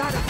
this. I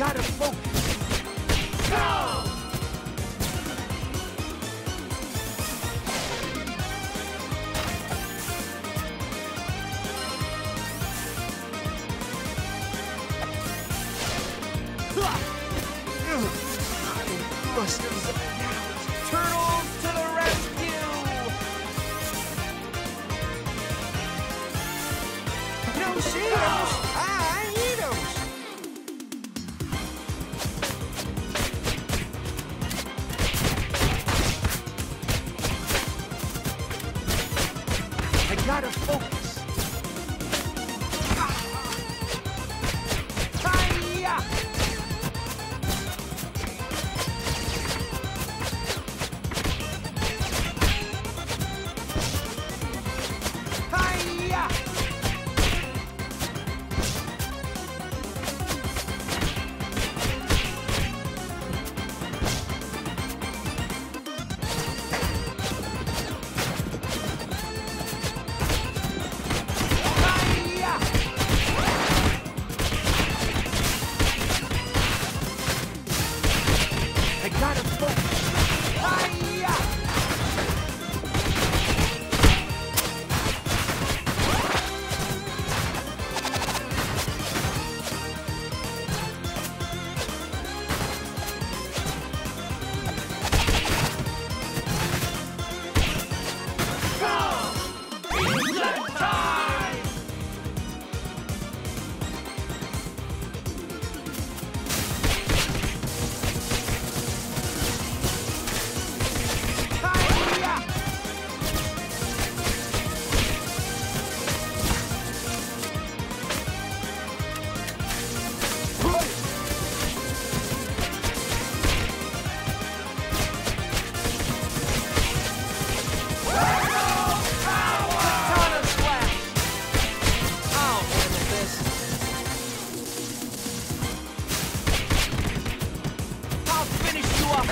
gotta focus.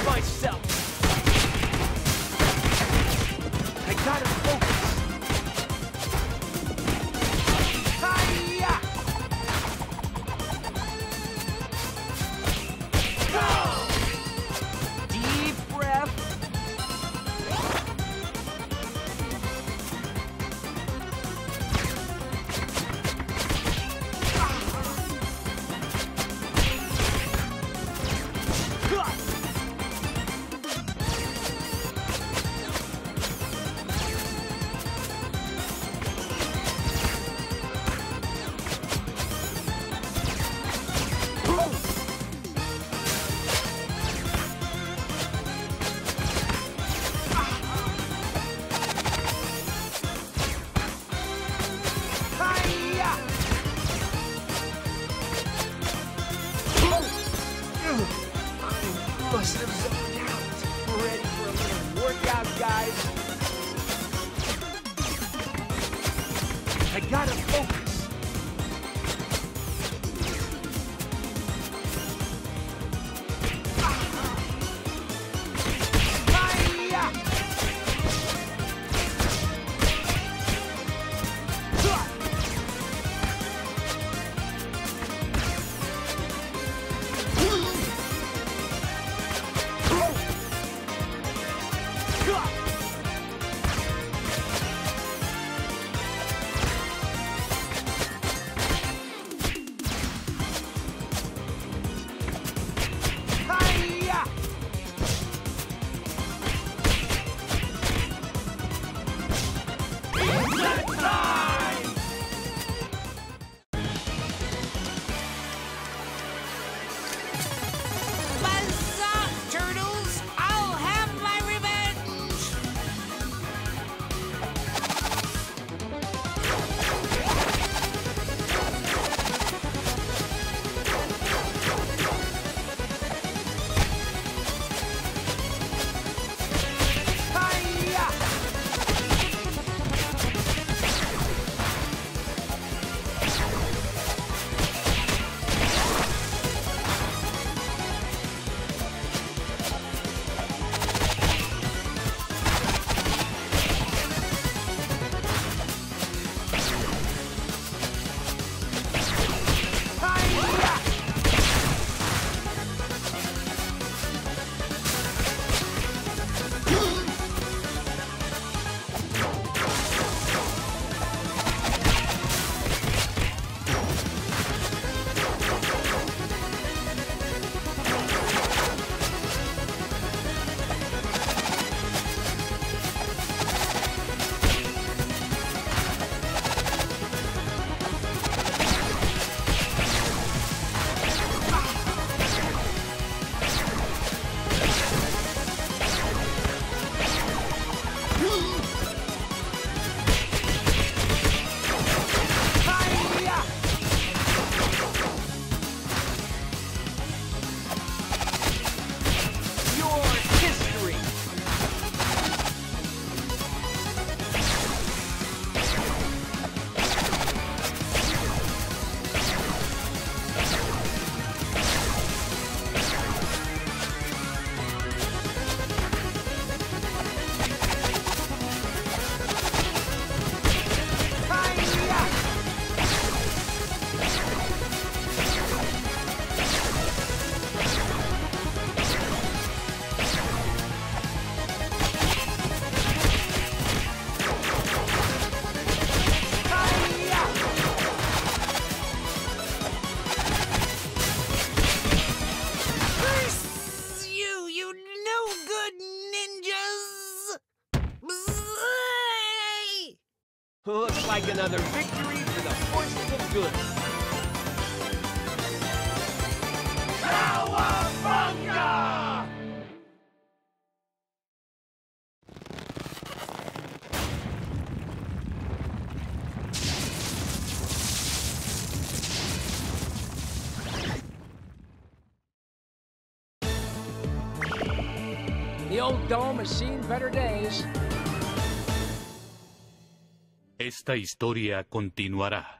Myself. 这 Looks like another victory for the forces of good. Cowabunga! The old dome has seen better days. Esta historia continuará.